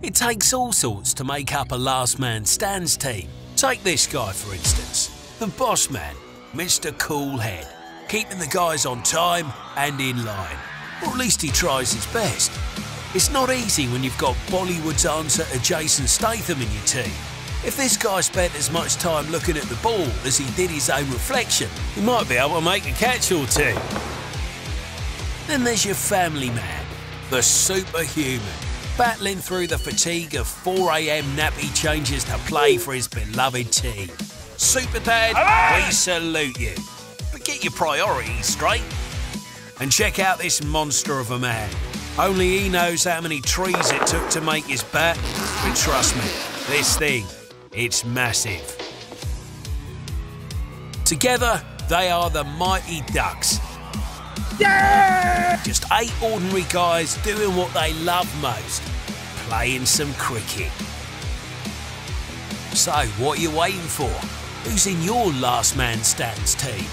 It takes all sorts to make up a last man stands team. Take this guy for instance, the boss man, Mr. Coolhead, keeping the guys on time and in line. Or at least he tries his best. It's not easy when you've got Bollywood's answer to Jason Statham in your team. If this guy spent as much time looking at the ball as he did his own reflection, he might be able to make a catch or two. Then there's your family man, the superhuman, battling through the fatigue of 4am nappy changes to play for his beloved team. Super Dad, we salute you. But get your priorities straight. And check out this monster of a man. Only he knows how many trees it took to make his bat, but trust me, this thing, it's massive. Together, they are the Mighty Ducks. Yeah! Just eight ordinary guys doing what they love most playing some cricket. So, what are you waiting for? Who's in your last man stands team?